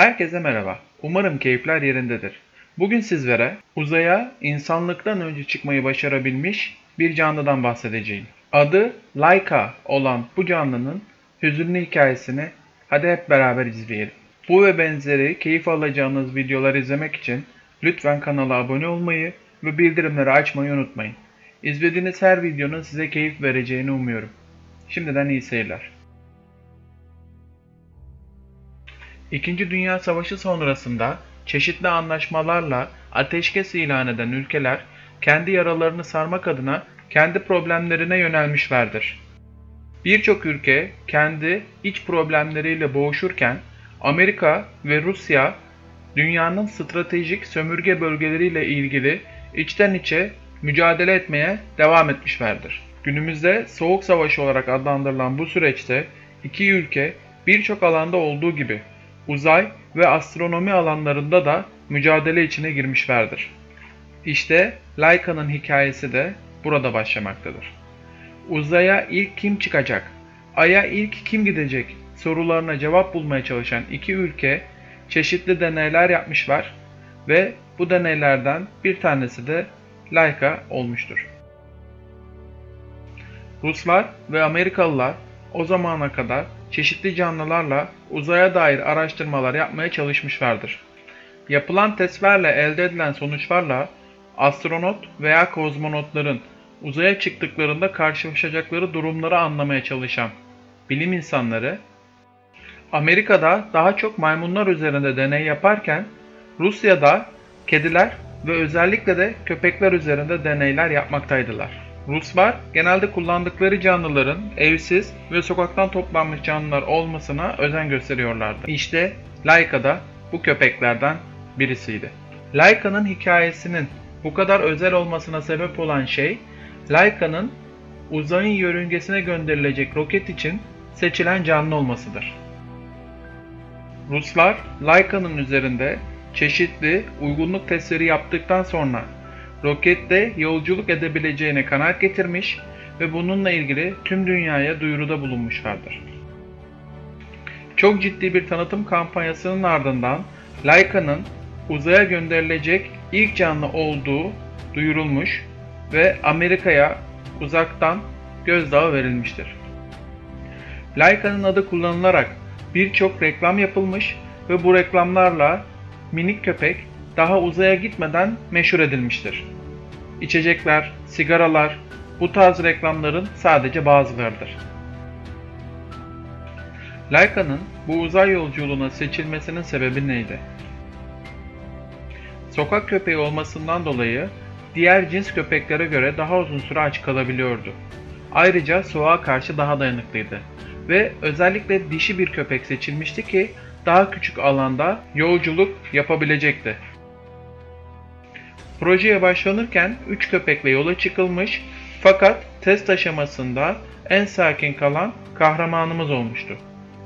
Herkese merhaba. Umarım keyifler yerindedir. Bugün sizlere uzaya insanlıktan önce çıkmayı başarabilmiş bir canlıdan bahsedeceğim. Adı Laika olan bu canlının hüzünlü hikayesini hadi hep beraber izleyelim. Bu ve benzeri keyif alacağınız videolar izlemek için lütfen kanala abone olmayı ve bildirimleri açmayı unutmayın. İzlediğiniz her videonun size keyif vereceğini umuyorum. Şimdiden iyi seyirler. İkinci Dünya Savaşı sonrasında çeşitli anlaşmalarla ateşkes ilan eden ülkeler kendi yaralarını sarmak adına kendi problemlerine yönelmişlerdir. Birçok ülke kendi iç problemleriyle boğuşurken Amerika ve Rusya dünyanın stratejik sömürge bölgeleriyle ilgili içten içe mücadele etmeye devam etmişlerdir. Günümüzde Soğuk Savaşı olarak adlandırılan bu süreçte iki ülke birçok alanda olduğu gibi uzay ve astronomi alanlarında da mücadele içine girmişlerdir. İşte Laika'nın hikayesi de burada başlamaktadır. Uzaya ilk kim çıkacak, Ay'a ilk kim gidecek sorularına cevap bulmaya çalışan iki ülke çeşitli deneyler yapmışlar ve bu deneylerden bir tanesi de Laika olmuştur. Ruslar ve Amerikalılar o zamana kadar çeşitli canlılarla uzaya dair araştırmalar yapmaya çalışmışlardır. Yapılan testlerle elde edilen sonuçlarla astronot veya kozmonotların uzaya çıktıklarında karşılaşacakları durumları anlamaya çalışan bilim insanları Amerika'da daha çok maymunlar üzerinde deney yaparken Rusya'da kediler ve özellikle de köpekler üzerinde deneyler yapmaktaydılar. Ruslar genelde kullandıkları canlıların evsiz ve sokaktan toplanmış canlılar olmasına özen gösteriyorlardı. İşte Laika da bu köpeklerden birisiydi. Laika'nın hikayesinin bu kadar özel olmasına sebep olan şey Laika'nın uzayın yörüngesine gönderilecek roket için seçilen canlı olmasıdır. Ruslar Laika'nın üzerinde çeşitli uygunluk testleri yaptıktan sonra rokette yolculuk edebileceğine kanaat getirmiş ve bununla ilgili tüm dünyaya duyuruda bulunmuşlardır. Çok ciddi bir tanıtım kampanyasının ardından Laika'nın uzaya gönderilecek ilk canlı olduğu duyurulmuş ve Amerika'ya uzaktan gözdağı verilmiştir. Laika'nın adı kullanılarak birçok reklam yapılmış ve bu reklamlarla minik köpek daha uzaya gitmeden meşhur edilmiştir. İçecekler, sigaralar bu tarz reklamların sadece bazılarıdır. Laika'nın bu uzay yolculuğuna seçilmesinin sebebi neydi? Sokak köpeği olmasından dolayı diğer cins köpeklere göre daha uzun süre aç kalabiliyordu. Ayrıca soğuğa karşı daha dayanıklıydı ve özellikle dişi bir köpek seçilmişti ki daha küçük alanda yolculuk yapabilecekti. Projeye başlanırken 3 köpekle yola çıkılmış fakat test aşamasında en sakin kalan kahramanımız olmuştu.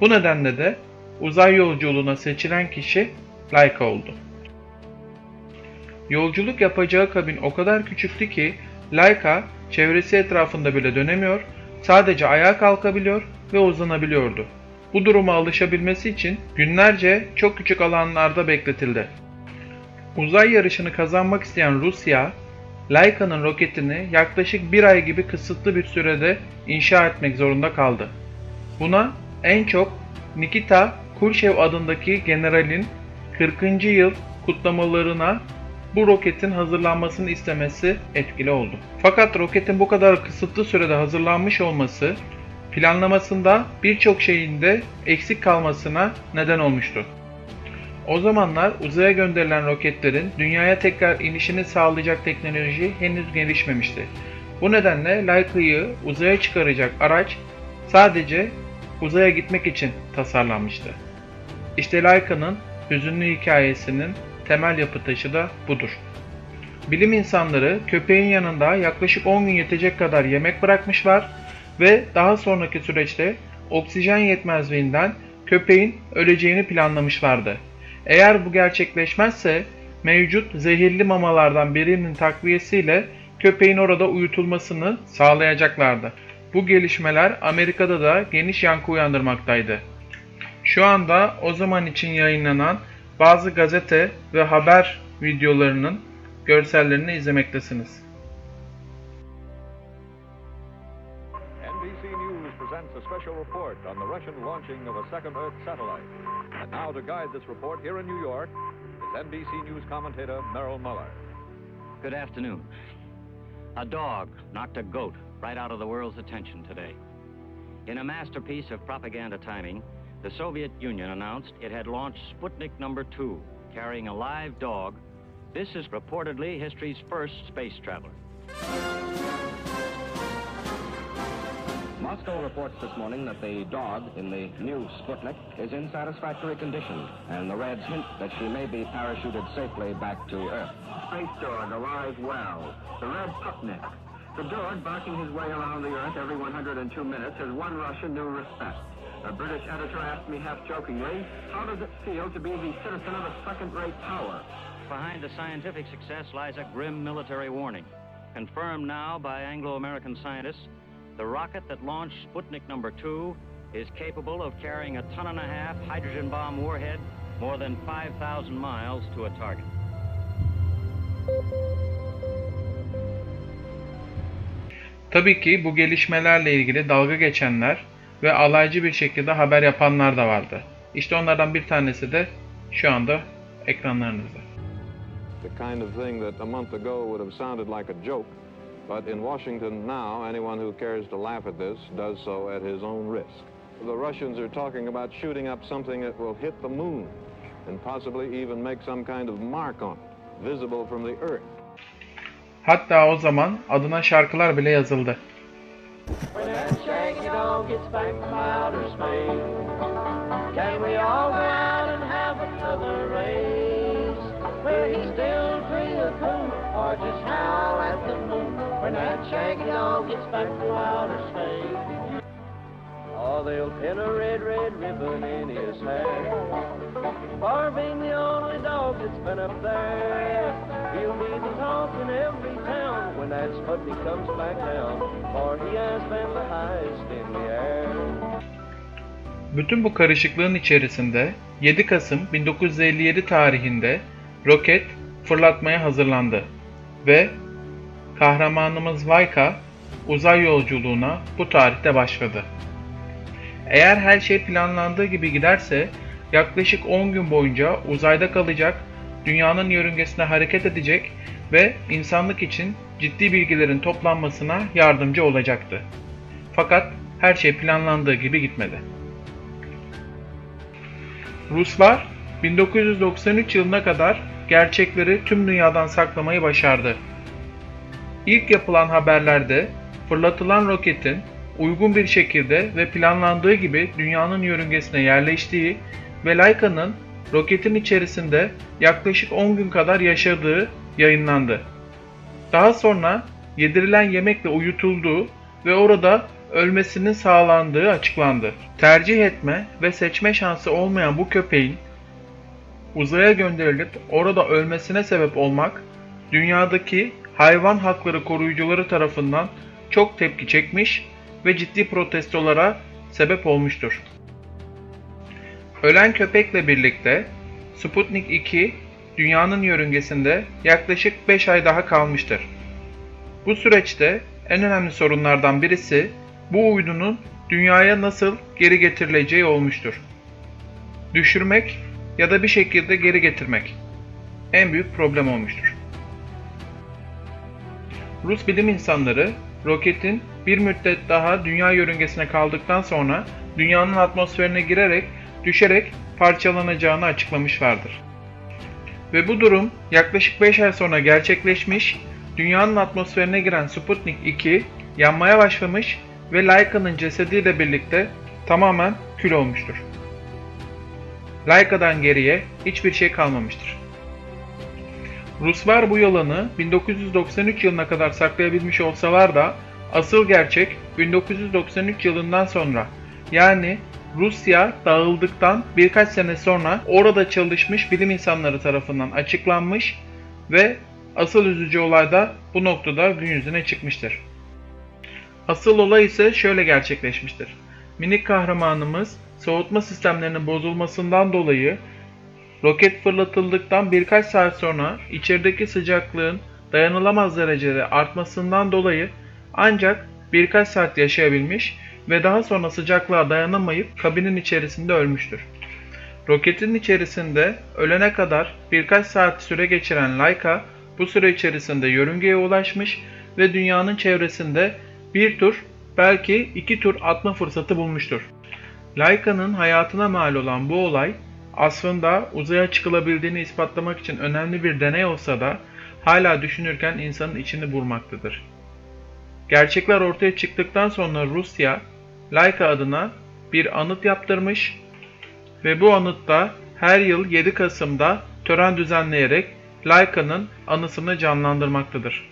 Bu nedenle de uzay yolculuğuna seçilen kişi Laika oldu. Yolculuk yapacağı kabin o kadar küçüktü ki Laika çevresi etrafında bile dönemiyor, sadece ayağa kalkabiliyor ve uzanabiliyordu. Bu duruma alışabilmesi için günlerce çok küçük alanlarda bekletildi. Uzay yarışını kazanmak isteyen Rusya, Laika'nın roketini yaklaşık bir ay gibi kısıtlı bir sürede inşa etmek zorunda kaldı. Buna en çok Nikita Khrushchev adındaki generalin 40. yıl kutlamalarına bu roketin hazırlanmasını istemesi etkili oldu. Fakat roketin bu kadar kısıtlı sürede hazırlanmış olması planlamasında birçok şeyin de eksik kalmasına neden olmuştu. O zamanlar uzaya gönderilen roketlerin dünyaya tekrar inişini sağlayacak teknoloji henüz gelişmemişti. Bu nedenle Laika'yı uzaya çıkaracak araç sadece uzaya gitmek için tasarlanmıştı. İşte Laika'nın hüzünlü hikayesinin temel yapı taşı da budur. Bilim insanları köpeğin yanında yaklaşık 10 gün yetecek kadar yemek bırakmışlar ve daha sonraki süreçte oksijen yetmezliğinden köpeğin öleceğini planlamışlardı. Eğer bu gerçekleşmezse mevcut zehirli mamalardan birinin takviyesiyle köpeğin orada uyutulmasını sağlayacaklardı. Bu gelişmeler Amerika'da da geniş yankı uyandırmaktaydı. Şu anda o zaman için yayınlanan bazı gazete ve haber videolarının görsellerini izlemektesiniz. NBC News presents a special report on the Russian launching of a second Earth satellite. And now to guide this report here in New York is NBC News commentator Merrill Muller. Good afternoon. A dog knocked a goat right out of the world's attention today. In a masterpiece of propaganda timing, the Soviet Union announced it had launched Sputnik number 2, carrying a live dog. This is reportedly history's first space traveler. Moscow reports this morning that the dog in the new Sputnik is in satisfactory condition, and the Reds hint that she may be parachuted safely back to Earth. Space dog alive well. The red Sputnik. The dog barking his way around the Earth every 102 minutes has won Russia new respect. A British editor asked me half jokingly, how does it feel to be the citizen of a second-rate power? Behind the scientific success lies a grim military warning. Confirmed now by Anglo-American scientists, the rocket that launched Sputnik number 2 is capable of carrying a ton and a half hydrogen bomb warhead more than 5,000 miles to a target. Tabii ki bu gelişmelerle ilgili dalga geçenler ve alaycı bir şekilde haber yapanlar da vardı. İşte onlardan bir tanesi de şu anda ekranlarınızda. The kind of thing that a month ago would have sounded like a joke, but in Washington now, anyone who cares to laugh at this does so at his own risk. The Russians are talking about shooting up something that will hit the moon and possibly even make some kind of mark on it, visible from the Earth. Hatta o zaman adına şarkılar bile yazıldı. When that shaggy dog gets back from outer space. Oh, they'll pin a red, red ribbon in his hair For being the only dog that's been up there He'll be the talk in every town When that Sputnik comes back down For he has been the highest in the air Bütün bu karışıklığın içerisinde 7 Kasım 1957 tarihinde roket fırlatmaya hazırlandı ve kahramanımız Vayka uzay yolculuğuna bu tarihte başladı. Eğer her şey planlandığı gibi giderse yaklaşık 10 gün boyunca uzayda kalacak, dünyanın yörüngesine hareket edecek ve insanlık için ciddi bilgilerin toplanmasına yardımcı olacaktı. Fakat her şey planlandığı gibi gitmedi. Ruslar 1993 yılına kadar gerçekleri tüm dünyadan saklamayı başardı. İlk yapılan haberlerde fırlatılan roketin uygun bir şekilde ve planlandığı gibi dünyanın yörüngesine yerleştiği ve Layka'nın roketin içerisinde yaklaşık 10 gün kadar yaşadığı yayınlandı. Daha sonra yedirilen yemekle uyutulduğu ve orada ölmesinin sağlandığı açıklandı. Tercih etme ve seçme şansı olmayan bu köpeğin uzaya gönderilip orada ölmesine sebep olmak dünyadaki hayvan hakları koruyucuları tarafından çok tepki çekmiş ve ciddi protestolara sebep olmuştur. Ölen köpekle birlikte Sputnik 2 dünyanın yörüngesinde yaklaşık 5 ay daha kalmıştır. Bu süreçte en önemli sorunlardan birisi bu uydunun dünyaya nasıl geri getirileceği olmuştur. Düşürmek ya da bir şekilde geri getirmek en büyük problem olmuştur. Rus bilim insanları roketin bir müddet daha dünya yörüngesine kaldıktan sonra dünyanın atmosferine girerek düşerek parçalanacağını açıklamışlardır. Ve bu durum yaklaşık 5 ay sonra gerçekleşmiş, dünyanın atmosferine giren Sputnik 2 yanmaya başlamış ve Layka'nın cesediyle birlikte tamamen kül olmuştur. Layka'dan geriye hiçbir şey kalmamıştır. Ruslar bu yalanı 1993 yılına kadar saklayabilmiş olsalar da asıl gerçek 1993 yılından sonra yani Rusya dağıldıktan birkaç sene sonra orada çalışmış bilim insanları tarafından açıklanmış ve asıl üzücü olay da bu noktada gün yüzüne çıkmıştır. Asıl olay ise şöyle gerçekleşmiştir. Minik kahramanımız soğutma sistemlerinin bozulmasından dolayı roket fırlatıldıktan birkaç saat sonra içerideki sıcaklığın dayanılamaz derecede artmasından dolayı ancak birkaç saat yaşayabilmiş ve daha sonra sıcaklığa dayanamayıp kabinin içerisinde ölmüştür. Roketin içerisinde ölene kadar birkaç saat süre geçiren Laika bu süre içerisinde yörüngeye ulaşmış ve dünyanın çevresinde bir tur belki iki tur atma fırsatı bulmuştur. Laika'nın hayatına mal olan bu olay aslında uzaya çıkılabildiğini ispatlamak için önemli bir deney olsa da hala düşünürken insanın içini vurmaktadır. Gerçekler ortaya çıktıktan sonra Rusya, Laika adına bir anıt yaptırmış ve bu anıtta her yıl 7 Kasım'da tören düzenleyerek Laika'nın anısını canlandırmaktadır.